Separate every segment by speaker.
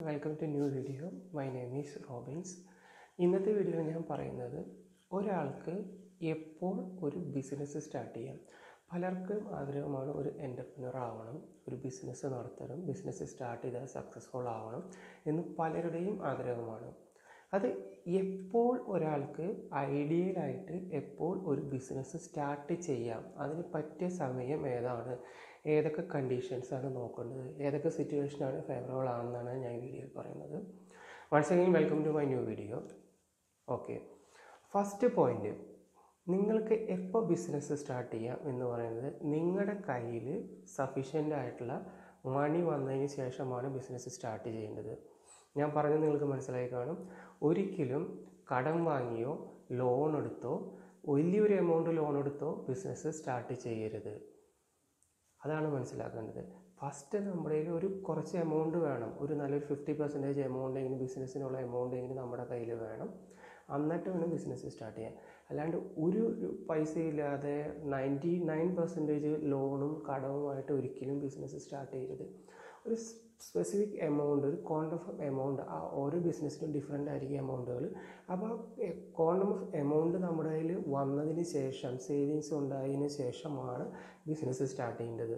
Speaker 1: Welcome to new video my name is Robins ഇന്നത്തെ വീഡിയോയിൽ ഞാൻ പറയുന്നത് ഒരാൾക്ക് എപ്പോൾ ഒരു ബിസിനസ് സ്റ്റാർട്ട് ചെയ്യാം. പലർക്കും ആഗ്രഹമാണ് ഒരു എന്റർപ്രനർ ആവണം ഒരു ബിസിനസ് നടത്തണം ബിസിനസ് സ്റ്റാർട്ട് ചെയ്താൽ സക്സസ്ഫുൾ ആവണം എന്ന് പലരുടെയും ആഗ്രഹമാണ്. അത് എപ്പോൾ ഒരാൾക്ക് ഐഡിയലായിട്ട് എപ്പോൾ ഒരു ബിസിനസ് സ്റ്റാർട്ട് ചെയ്യാം അതിന് പറ്റിയ സമയം ഏതാണ്? ഏതൊക്കെ കണ്ടീഷൻസാണ് നോക്കേണ്ടത്? ഏതൊക്കെ സിറ്റുവേഷനാണ് ഫേവറബിൾ ആണെന്നാണ് ഞാൻ ഈ വീഡിയോയിൽ പറയുന്നത്. Once again welcome to my new video okay first point നിങ്ങൾക്ക് എപ്പോൾ ബിസിനസ് സ്റ്റാർട്ട് ചെയ്യാം എന്ന് പറയുന്നത് നിങ്ങളുടെ കയ്യിൽ സഫീഷ്യന്റ് ആയിട്ടുള്ള മണി വന്നതിന് ശേഷമാണ് ബിസിനസ് സ്റ്റാർട്ട് ചെയ്യേണ്ടത്. ഞാൻ പറഞ്ഞത് നിങ്ങൾക്ക് മനസ്സിലായി കാണും. ഒരിക്കലും കടം വാങ്ങിയോ ലോൺ എടുത്തോ വലിയൊരു എമൗണ്ട് ലോൺ എടുത്തോ ബിസിനസ് സ്റ്റാർട്ട് ചെയ്യരുത്. അതാണ് മനസ്സിലാക്കേണ്ടത്. ഫസ്റ്റ് നമ്മുടെ കയ്യിൽ ഒരു കുറച്ച് എമൗണ്ട് വേണം. ഒരു നല്ലൊരു ഫിഫ്റ്റി പെർസെന്റേജ് എമൗണ്ട് എങ്കിലും ബിസിനസ്സിനുള്ള എമൗണ്ട് എങ്കിലും നമ്മുടെ കയ്യിൽ വേണം. എന്നിട്ട് വേണം ബിസിനസ് സ്റ്റാർട്ട് ചെയ്യാൻ. അല്ലാണ്ട് ഒരു പൈസ ഇല്ലാതെ നയന്റി നയൻ പെർസെന്റേജ് ലോണും കടവുമായിട്ട് ഒരിക്കലും ബിസിനസ് സ്റ്റാർട്ട് ചെയ്യരുത്. ഒരു സ്പെസിഫിക് എമൗണ്ട് ഒരു ക്വാണ്ടം ഓഫ് എമൗണ്ട് ആ ഓരോ ബിസിനസ്സിനും ഡിഫറെന്റ് ആയിരിക്കും എമൗണ്ടുകൾ അപ്പോൾ ആ ക്വാണ്ടം ഓഫ് എമൗണ്ട് നമ്മുടെ കയ്യിൽ വന്നതിന് ശേഷം സേവിങ്സ് ഉണ്ടായതിന് ശേഷമാണ് ബിസിനസ് സ്റ്റാർട്ട് ചെയ്യേണ്ടത്.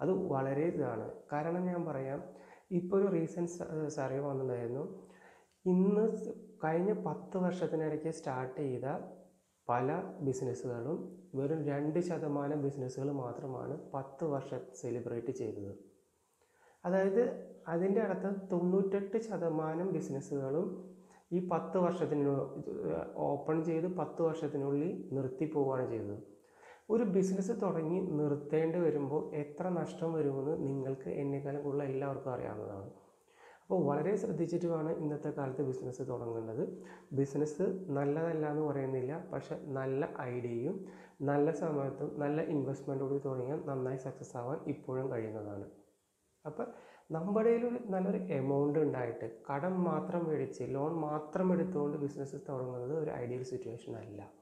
Speaker 1: അത് വളരെ ഇതാണ്. കാരണം ഞാൻ പറയാം ഇപ്പോൾ ഒരു റീസെന്റ് സർവേ വന്നിട്ടുണ്ടായിരുന്നു. ഇന്ന് കഴിഞ്ഞ പത്ത് വർഷത്തിനിടയ്ക്ക് സ്റ്റാർട്ട് ചെയ്ത പല ബിസിനസ്സുകളും വെറും രണ്ട് ശതമാനം ബിസിനസ്സുകൾ മാത്രമാണ് പത്ത് വർഷം സെലിബ്രേറ്റ് ചെയ്തത്. അതായത് അതിന്റെ അടുത്ത് തൊണ്ണൂറ്റെട്ട് ശതമാനം ബിസിനസ്സുകളും ഈ പത്ത് വർഷത്തിന് ഓപ്പൺ ചെയ്ത് പത്ത് വർഷത്തിനുള്ളിൽ നിർത്തി പോവുകയാണ് ചെയ്തത്. ഒരു ബിസിനസ് തുടങ്ങി നിർത്തേണ്ടി വരുമ്പോൾ എത്ര നഷ്ടം വരുമെന്ന് നിങ്ങൾക്ക് എന്നെക്കാളും കൂടുതൽ എല്ലാവർക്കും അറിയാവുന്നതാണ്. അപ്പോൾ വളരെ ശ്രദ്ധിച്ചിട്ട് വേണം ഇന്നത്തെ കാലത്ത് ബിസിനസ് തുടങ്ങേണ്ടത്. ബിസിനസ് നല്ലതല്ല എന്ന് പറയുന്നില്ല പക്ഷെ നല്ല ഐഡിയയും നല്ല സമയത്തും നല്ല ഇൻവെസ്റ്റ്മെന്റോട് തുടങ്ങിയാൽ നന്നായി സക്സസ് ആവാൻ ഇപ്പോഴും കഴിയുന്നതാണ്. അപ്പം നമ്മുടെ ഒരു നല്ലൊരു എമൗണ്ട് ഉണ്ടായിട്ട് കടം മാത്രം മേടിച്ച് ലോൺ മാത്രം എടുത്തുകൊണ്ട് ബിസിനസ് തുടങ്ങുന്നത് ഒരു ഐഡിയൽ സിറ്റുവേഷൻ അല്ല.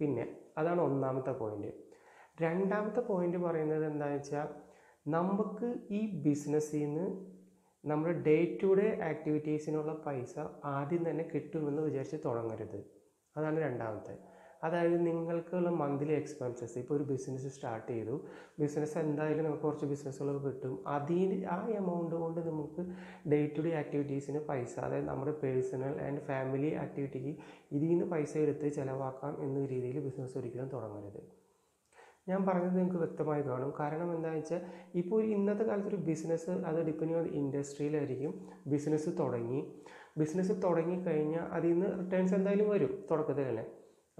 Speaker 1: പിന്നെ അതാണ് ഒന്നാമത്തെ പോയിന്റ് രണ്ടാമത്തെ പോയിന്റ് പറയുന്നത് എന്താണെന്ന് വെച്ചാൽ നമുക്ക് ഈ ബിസിനസ്സിൽ നിന്ന് നമ്മുടെ ഡേ ടു ഡേ ആക്ടിവിറ്റീസിനുള്ള പൈസ ആദ്യം തന്നെ കിട്ടുമെന്ന് വിചാരിച്ച് തുടങ്ങരുത്. അതാണ് രണ്ടാമത്തെ. അതായത് നിങ്ങൾക്കുള്ള മന്ത്ലി എക്സ്പെൻസസ് ഇപ്പോൾ ഒരു ബിസിനസ് സ്റ്റാർട്ട് ചെയ്തു. ബിസിനസ് എന്തായാലും നമുക്ക് കുറച്ച് ബിസിനസ്സുകൾ കിട്ടും. അതിന് ആ എമൗണ്ട് കൊണ്ട് നമുക്ക് ഡേ ടു ഡേ ആക്ടിവിറ്റീസിന് പൈസ അതായത് നമ്മുടെ പേഴ്സണൽ ആൻഡ് ഫാമിലി ആക്ടിവിറ്റിക്ക് ഇതിൽ നിന്ന് പൈസ എടുത്ത് ചിലവാക്കാം എന്ന രീതിയിൽ ബിസിനസ് ഒരിക്കലും തുടങ്ങരുത്. ഞാൻ പറഞ്ഞത് നിങ്ങൾക്ക് വ്യക്തമായി കാണും. കാരണം എന്താണെന്ന് വെച്ചാൽ ഇപ്പോൾ ഇന്നത്തെ കാലത്ത് ഒരു ബിസിനസ് അത് ഡിപ്പെൻഡ് ചെയ്യുന്ന ഇൻഡസ്ട്രിയിലായിരിക്കും ബിസിനസ് തുടങ്ങി. ബിസിനസ് തുടങ്ങി കഴിഞ്ഞാൽ അതിൽ നിന്ന് റിട്ടേൺസ് എന്തായാലും വരും തുടക്കത്തിൽ തന്നെ.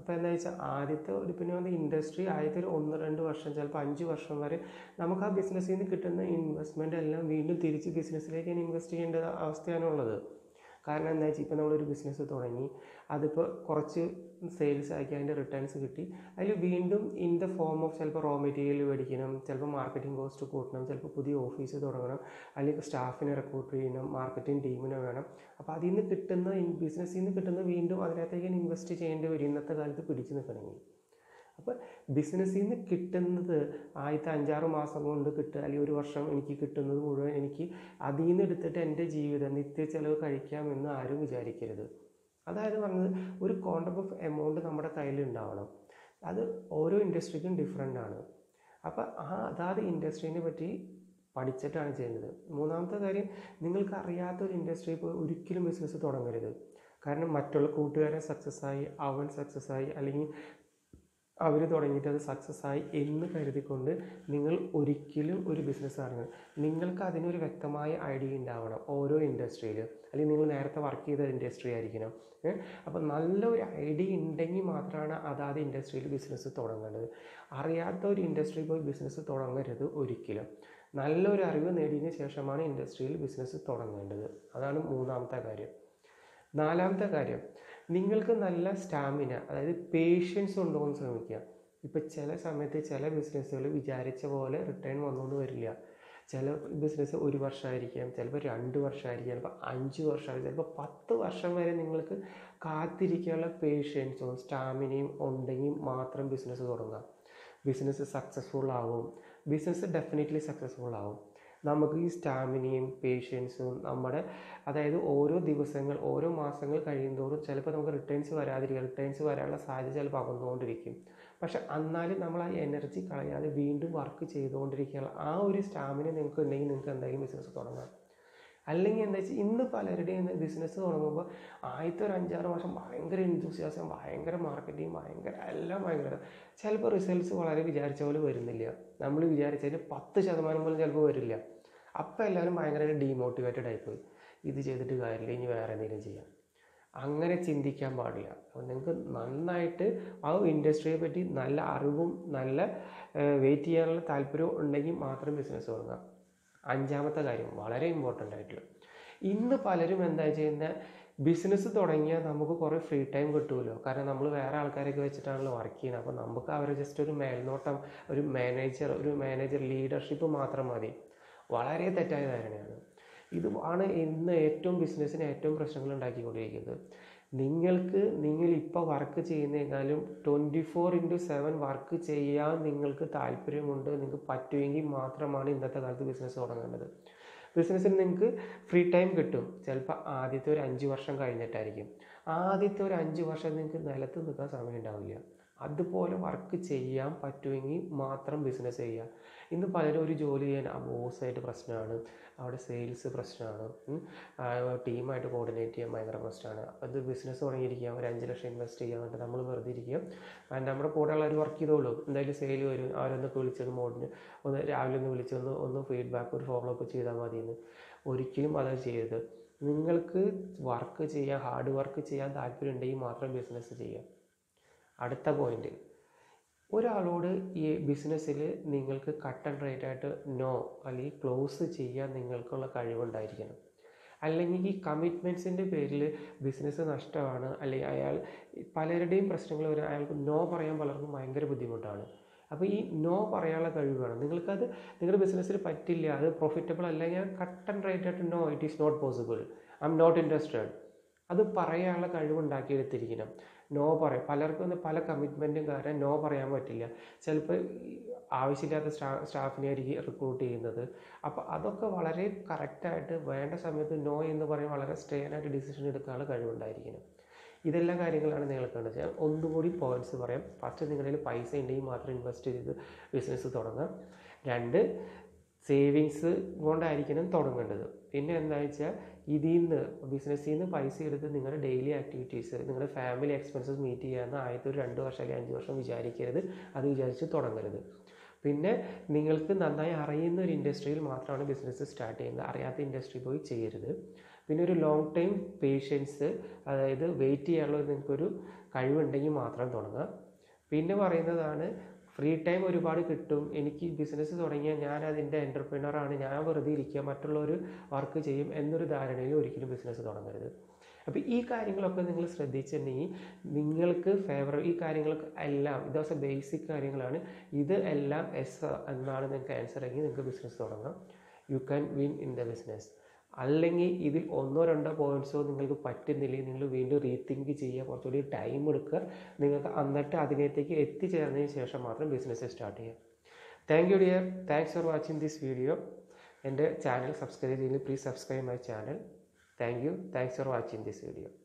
Speaker 1: അപ്പോൾ എന്താ വെച്ചാൽ ആദ്യത്തെ ഒരു പിന്നെ വന്ന ഇൻഡസ്ട്രി ആദ്യത്തെ ഒരു ഒന്ന് രണ്ട് വർഷം ചിലപ്പോൾ അഞ്ച് വർഷം വരെ നമുക്ക് ആ ബിസിനസ്സിൽ നിന്ന് കിട്ടുന്ന ഇൻവെസ്റ്റ്മെന്റ് എല്ലാം വീണ്ടും തിരിച്ച് ബിസിനസ്സിലേക്ക് ഇൻവെസ്റ്റ് ചെയ്യേണ്ട അവസ്ഥയാണുള്ളത് കാരണം എന്താ വെച്ചാൽ ഇപ്പോൾ നമ്മളൊരു ബിസിനസ് തുടങ്ങി അതിപ്പോൾ കുറച്ച് സെയിൽസ് ആക്കി അതിന്റെ റിട്ടേൺസ് കിട്ടി. അതിൽ വീണ്ടും ഇൻ ദ ഫോം ഓഫ് ചിലപ്പോൾ റോ മെറ്റീരിയൽ മേടിക്കണം ചിലപ്പോൾ മാർക്കറ്റിംഗ് കോസ്റ്റ് കൂട്ടണം ചിലപ്പോൾ പുതിയ ഓഫീസ് തുടങ്ങണം അല്ലെങ്കിൽ സ്റ്റാഫിനെ റിക്രൂട്ട് ചെയ്യണം മാർക്കറ്റിംഗ് ടീമിനെ വേണം. അപ്പോൾ അതിൽ നിന്ന് കിട്ടുന്ന ബിസിനസ്സിൽ നിന്ന് കിട്ടുന്ന വീണ്ടും അതിനകത്തേക്ക് ഇൻവെസ്റ്റ് ചെയ്യേണ്ടി വരും ഇന്നത്തെ കാലത്ത് പിടിച്ചു നിൽക്കണമെങ്കിൽ അപ്പോൾ ബിസിനസ്സിൽ നിന്ന് കിട്ടുന്നത് ആദ്യത്തെ അഞ്ചാറ് മാസം കൊണ്ട് കിട്ടുക അല്ലെങ്കിൽ ഒരു വർഷം എനിക്ക് കിട്ടുന്നത് മുഴുവൻ എനിക്ക് അതിൽ നിന്ന് എടുത്തിട്ട് എന്റെ ജീവിതം നിത്യ ചെലവ് കഴിക്കാമെന്ന് ആരും വിചാരിക്കരുത്. അതായത് പറഞ്ഞത് ഒരു ക്വാണ്ടം ഓഫ് എമൗണ്ട് നമ്മുടെ കയ്യിൽ ഉണ്ടാവണം. അത് ഓരോ ഇൻഡസ്ട്രിക്കും ഡിഫറെന്റ് ആണ്. അപ്പോൾ ആ അതാത് ഇൻഡസ്ട്രീനെ പറ്റി പഠിച്ചിട്ടാണ് ചെയ്യുന്നത്. മൂന്നാമത്തെ കാര്യം നിങ്ങൾക്ക് അറിയാത്ത ഒരു ഇൻഡസ്ട്രി ഇപ്പോൾ ഒരിക്കലും ബിസിനസ് തുടങ്ങരുത്. കാരണം മറ്റുള്ള കൂട്ടുകാരൻ സക്സസ് ആയി അവൻ സക്സസ് ആയി അല്ലെങ്കിൽ അവർ തുടങ്ങിയിട്ട് അത് സക്സസ് ആയി എന്ന് കരുതിക്കൊണ്ട് നിങ്ങൾ ഒരിക്കലും ഒരു ബിസിനസ് തുടങ്ങണം നിങ്ങൾക്ക് അതിനൊരു വ്യക്തമായ ഐഡിയ ഉണ്ടാവണം ഓരോ ഇൻഡസ്ട്രിയിൽ അല്ലെങ്കിൽ നിങ്ങൾ നേരത്തെ വർക്ക് ചെയ്ത ഇൻഡസ്ട്രി ആയിരിക്കണം. അപ്പോൾ നല്ലൊരു ഐഡിയ ഉണ്ടെങ്കിൽ മാത്രമാണ് അതാത് ഇൻഡസ്ട്രിയിൽ ബിസിനസ് തുടങ്ങേണ്ടത്. അറിയാത്ത ഒരു ഇൻഡസ്ട്രി പോയി ബിസിനസ് തുടങ്ങരുത് ഒരിക്കലും. നല്ലൊരു അറിവ് നേടിയതിന് ശേഷമാണ് ഇൻഡസ്ട്രിയിൽ ബിസിനസ് തുടങ്ങേണ്ടത്. അതാണ് മൂന്നാമത്തെ കാര്യം. നാലാമത്തെ കാര്യം. നിങ്ങൾക്ക് നല്ല സ്റ്റാമിന അതായത് പേഷ്യൻസ് ഉണ്ടോ എന്ന് ശ്രമിക്കുക. ഇപ്പം ചില സമയത്ത് ചില ബിസിനസ്സുകൾ വിചാരിച്ച പോലെ റിട്ടേൺ വന്നുകൊണ്ട് വരില്ല. ചില ബിസിനസ് ഒരു വർഷമായിരിക്കാം ചിലപ്പോൾ രണ്ട് വർഷമായിരിക്കാം ചിലപ്പോൾ അഞ്ച് വർഷമായിരിക്കും ചിലപ്പോൾ പത്ത് വർഷം വരെ നിങ്ങൾക്ക് കാത്തിരിക്കാനുള്ള പേഷ്യൻസും സ്റ്റാമിനയും ഉണ്ടെങ്കിൽ മാത്രം ബിസിനസ് തുടങ്ങാം ബിസിനസ് സക്സസ്ഫുൾ ആവും. ബിസിനസ് ഡെഫിനറ്റ്ലി സക്സസ്ഫുൾ ആവും. നമുക്ക് ഈ സ്റ്റാമിനയും പേഷ്യൻസും നമ്മുടെ അതായത് ഓരോ ദിവസങ്ങൾ ഓരോ മാസങ്ങൾ കഴിയുന്തോറും ചിലപ്പോൾ നമുക്ക് റിട്ടേൺസ് വരാതിരിക്കും റിട്ടേൺസ് വരാനുള്ള സാധ്യത ചിലപ്പോൾ അകന്നുകൊണ്ടിരിക്കും. പക്ഷെ എന്നാലും നമ്മൾ ആ എനർജി കളയാതെ വീണ്ടും വർക്ക് ചെയ്തുകൊണ്ടിരിക്കുക ആ ഒരു സ്റ്റാമിന നിങ്ങൾക്ക് ഉണ്ടെങ്കിൽ നിങ്ങൾക്ക് എന്തായാലും ബിസിനസ് തുടങ്ങാം. അല്ലെങ്കിൽ എന്താ വെച്ചാൽ ഇന്ന് പലരുടെയും ബിസിനസ് തുടങ്ങുമ്പോൾ ആദ്യത്തെ ഒരു അഞ്ചാറ് വർഷം ഭയങ്കര എൻതൂസിയാസം ഭയങ്കര മാർക്കറ്റിംഗ് ഭയങ്കര എല്ലാം ഭയങ്കര ചിലപ്പോൾ റിസൾട്ട്സ് വളരെ വിചാരിച്ച പോലെ വരുന്നില്ല. നമ്മൾ വിചാരിച്ചതിന് പത്ത് ശതമാനം പോലും ചിലപ്പോൾ വരില്ല. അപ്പോൾ എല്ലാവരും ഭയങ്കര ഡീമോട്ടിവേറ്റഡ് ആയിപ്പോയി. ഇത് ചെയ്തിട്ട് കാര്യമില്ല ഇനി വേറെ എന്തെങ്കിലും ചെയ്യാം. അങ്ങനെ ചിന്തിക്കാൻ പാടില്ല. അപ്പോൾ നിങ്ങൾക്ക് നന്നായിട്ട് ആ ഇൻഡസ്ട്രിയെ പറ്റി നല്ല അറിവും നല്ല വെയിറ്റ് ചെയ്യാനുള്ള താല്പര്യവും ഉണ്ടെങ്കിൽ മാത്രം ബിസിനസ് തുടങ്ങാം അഞ്ചാമത്തെ കാര്യം വളരെ ഇമ്പോർട്ടന്റ് ആയിട്ടുള്ള ഇന്ന് പലരും എന്താ ചെയ്യുന്നത് ബിസിനസ് തുടങ്ങിയാൽ നമുക്ക് കുറേ ഫ്രീ ടൈം കിട്ടുമല്ലോ കാരണം നമ്മൾ വേറെ ആൾക്കാരൊക്കെ വെച്ചിട്ടാണല്ലോ വർക്ക് ചെയ്യുന്നത്. അപ്പോൾ നമുക്ക് അവരെ ജസ്റ്റ് ഒരു മേൽനോട്ടം ഒരു മാനേജർ ഒരു മാനേജർ ലീഡർഷിപ്പ് മാത്രം മതി. വളരെ തെറ്റായ ധാരണയാണ്. ഇതാണ് ഇന്ന് ഏറ്റവും ബിസിനസ്സിന് ഏറ്റവും പ്രശ്നങ്ങൾ ഉണ്ടാക്കിക്കൊണ്ടിരിക്കുന്നത്. നിങ്ങൾക്ക് നിങ്ങൾ ഇപ്പോൾ work ചെയ്യുന്നതിനേക്കാളും twenty four into seven work ചെയ്യാൻ നിങ്ങൾക്ക് താല്പര്യമുണ്ട് നിങ്ങൾക്ക് പറ്റുമെങ്കിൽ മാത്രമാണ് ഇന്നത്തെ കാലത്ത് ബിസിനസ് തുടങ്ങേണ്ടത്. ബിസിനസ്സിന് നിങ്ങൾക്ക് ഫ്രീ ടൈം കിട്ടും. ചിലപ്പോൾ ആദ്യത്തെ ഒരു അഞ്ച് വർഷം കഴിഞ്ഞിട്ടായിരിക്കും. ആദ്യത്തെ ഒരു അഞ്ച് വർഷം നിങ്ങൾക്ക് നിലത്ത് നിൽക്കാൻ സമയം ഉണ്ടാവില്ല. അതുപോലെ വർക്ക് ചെയ്യാൻ പറ്റുമെങ്കിൽ മാത്രം ബിസിനസ് ചെയ്യുക. ഇന്ന് പലരും ഒരു ജോലി ചെയ്യാൻ ബോസായിട്ട് പ്രശ്നമാണ്. അവിടെ സെയിൽസ് പ്രശ്നമാണ്. ടീമായിട്ട് കോർഡിനേറ്റ് ചെയ്യാൻ ഭയങ്കര പ്രശ്നമാണ്. അത് ബിസിനസ് തുടങ്ങിയിരിക്കുക ഒരു അഞ്ച് ലക്ഷം ഇൻവെസ്റ്റ് ചെയ്യാൻ വേണ്ടി നമ്മൾ വെറുതെ ഇരിക്കുക നമ്മുടെ കൂടെ ഉള്ളവർ വർക്ക് ചെയ്തോളൂ എന്തായാലും സെയിൽ വരും. അവരൊന്ന് വിളിച്ചത് മോഡിന് ഒന്ന് രാവിലെ ഒന്ന് വിളിച്ചൊന്ന് ഒന്ന് ഫീഡ്ബാക്ക് ഒരു ഫോളോ അപ്പ് ചെയ്താൽ മതിയെന്ന്. ഒരിക്കലും അത് ചെയ്യരുത്. നിങ്ങൾക്ക് വർക്ക് ചെയ്യാൻ ഹാർഡ് വർക്ക് ചെയ്യാൻ താല്പര്യം ഉണ്ടെങ്കിൽ മാത്രം ബിസിനസ് ചെയ്യുക. അടുത്ത പോയിന്റ് ഒരാളോട് ഈ ബിസിനസ്സിൽ നിങ്ങൾക്ക് കട്ട് ആൻഡ് റൈറ്റ് ആയിട്ട് നോ അല്ലെങ്കിൽ ക്ലോസ് ചെയ്യാൻ നിങ്ങൾക്കുള്ള കഴിവുണ്ടായിരിക്കണം. അല്ലെങ്കിൽ ഈ കമ്മിറ്റ്മെന്റ്സിന്റെ പേരിൽ ബിസിനസ് നഷ്ടമാണ് അല്ലെങ്കിൽ അയാൾ പലരുടെയും പ്രശ്നങ്ങൾ വരും. അയാൾക്ക് നോ പറയാൻ പലർക്കും ഭയങ്കര ബുദ്ധിമുട്ടാണ്. അപ്പോൾ ഈ നോ പറയാനുള്ള കഴിവ് വേണം നിങ്ങൾക്കത് നിങ്ങളുടെ ബിസിനസ്സിൽ പറ്റില്ല അത് പ്രോഫിറ്റബിൾ അല്ല. ഞാൻ കട്ട് ആൻഡ് റൈറ്റ് ആയിട്ട് no it is not possible I am not interested അത് പറയാനുള്ള കഴിവ് ഉണ്ടാക്കിയെടുത്തിരിക്കണം നോ പറയും പലർക്കും പല കമ്മിറ്റ്മെന്റും കാരണം നോ പറയാൻ പറ്റില്ല. ചിലപ്പോൾ ആവശ്യമില്ലാത്ത സ്റ്റാ സ്റ്റാഫിനെ ആയിരിക്കും റിക്രൂട്ട് ചെയ്യുന്നത്. അപ്പോൾ അതൊക്കെ വളരെ കറക്റ്റായിട്ട് വേണ്ട സമയത്ത് നോ എന്ന് പറയും വളരെ സ്റ്റേനായിട്ട് ഡിസിഷൻ എടുക്കാനുള്ള കഴിവുണ്ടായിരിക്കണം. ഇതെല്ലാം കാര്യങ്ങളാണ് നിങ്ങൾക്ക് വേണ്ടത് ഞാൻ ഒന്നുകൂടി പോയിന്റ്സ് പറയാം. ഫസ്റ്റ് നിങ്ങളിൽ പൈസ ഉണ്ടെങ്കിൽ മാത്രം ഇൻവെസ്റ്റ് ചെയ്ത് ബിസിനസ് തുടങ്ങാം. രണ്ട് സേവിങ്സ് കൊണ്ടായിരിക്കണം തുടങ്ങേണ്ടത്. പിന്നെ എന്താ വെച്ചാൽ ഇതിൽ നിന്ന് ബിസിനസ്സിൽ നിന്ന് പൈസ എടുത്ത് നിങ്ങളുടെ ഡെയിലി ആക്ടിവിറ്റീസ് നിങ്ങളുടെ ഫാമിലി എക്സ്പെൻസസ് മീറ്റ് ചെയ്യാമെന്ന് ആദ്യത്തെ ഒരു രണ്ട് വർഷം അല്ലെങ്കിൽ അഞ്ച് വർഷം വിചാരിക്കരുത്. അത് വിചാരിച്ച് തുടങ്ങരുത്. പിന്നെ നിങ്ങൾക്ക് നന്നായി അറിയുന്ന ഒരു ഇൻഡസ്ട്രിയിൽ മാത്രമാണ് ബിസിനസ് സ്റ്റാർട്ട് ചെയ്യുന്നത്. അറിയാത്ത ഇൻഡസ്ട്രി പോയി ചെയ്യരുത്. പിന്നെ ഒരു ലോങ് ടൈം പേഷ്യൻസ് അതായത് വെയിറ്റ് ചെയ്യാനുള്ള നിങ്ങൾക്കൊരു കഴിവുണ്ടെങ്കിൽ മാത്രം തുടങ്ങുക. പിന്നെ പറയുന്നതാണ് ഫ്രീ ടൈം ഒരുപാട് കിട്ടും. എനിക്ക് ബിസിനസ് തുടങ്ങിയാൽ ഞാൻ അതിന്റെ എന്റർപ്രീനറാണ് ഞാൻ വെറുതെ ഇരിക്കുക. മറ്റുള്ളവർ വർക്ക് ചെയ്യും എന്നൊരു ധാരണയിൽ ഒരിക്കലും ബിസിനസ് തുടങ്ങരുത്. അപ്പോൾ ഈ കാര്യങ്ങളൊക്കെ നിങ്ങൾ ശ്രദ്ധിച്ചിട്ടുണ്ടെങ്കിൽ നിങ്ങൾക്ക് ഫേവർ ഈ കാര്യങ്ങൾക്ക് എല്ലാം ഇതൊക്കെ ബേസിക് കാര്യങ്ങളാണ്. ഇത് എല്ലാം എസ് എന്നാണ് നിങ്ങൾക്ക് ആൻസർ എങ്കിൽ നിങ്ങൾക്ക് ബിസിനസ് തുടങ്ങാം. You can win in the business അല്ലെങ്കിൽ ഇതിൽ ഒന്നോ രണ്ടോ പോയിന്റ്സോ നിങ്ങൾക്ക് പറ്റുന്നില്ലെങ്കിൽ നിങ്ങൾ വീണ്ടും റീതിങ്ക് ചെയ്യുക. കുറച്ചുകൂടി ടൈം എടുക്കുക. നിങ്ങൾക്ക് എന്നിട്ട് അതിനകത്തേക്ക് എത്തിച്ചേർന്നതിന് ശേഷം മാത്രം ബിസിനസ് സ്റ്റാർട്ട് ചെയ്യുക. Thank you dear thanks for watching this video എന്റെ ചാനൽ സബ്സ്ക്രൈബ് ചെയ്യുന്നത് please subscribe my channel thank you thanks for watching this video